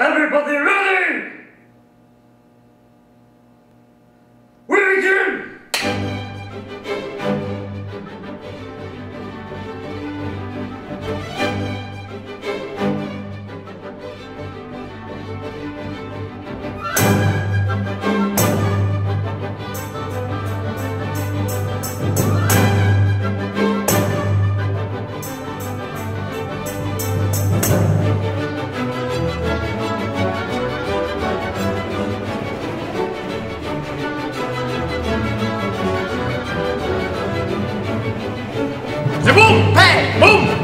Everybody ready? We begin! The boom! Hey! Boom!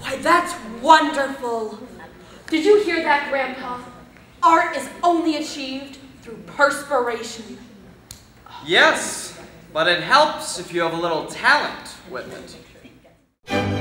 Why, that's wonderful. Did you hear that, Grandpa? Art is only achieved through perspiration. Yes, but it helps if you have a little talent with it.